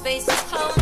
space is home.